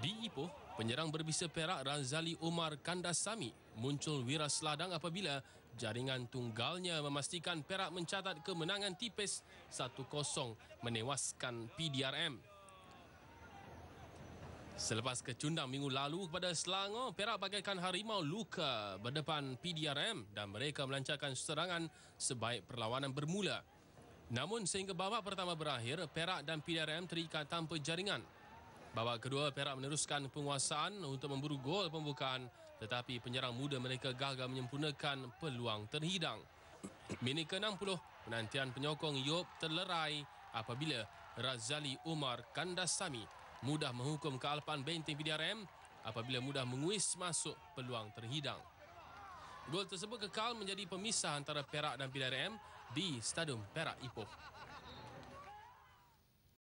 Di Ipoh, penyerang berbisa Perak Razali Omar Kandasami muncul wira seladang apabila jaringan tunggalnya memastikan Perak mencatat kemenangan tipis 1-0 menewaskan PDRM. Selepas kecundang minggu lalu kepada Selangor, Perak bagaikan harimau luka berdepan PDRM dan mereka melancarkan serangan sebaik perlawanan bermula. Namun sehingga babak pertama berakhir, Perak dan PDRM terikat tanpa jaringan. Babak kedua, Perak meneruskan penguasaan untuk memburu gol pembukaan tetapi penyerang muda mereka gagal menyempurnakan peluang terhidang. Minit ke-60, penantian penyokong Yop terlerai apabila Razali Umar Kandasami mudah menghukum kealpan benteng PDRM apabila mudah menguis masuk peluang terhidang. Gol tersebut kekal menjadi pemisah antara Perak dan PDRM di Stadium Perak Ipoh.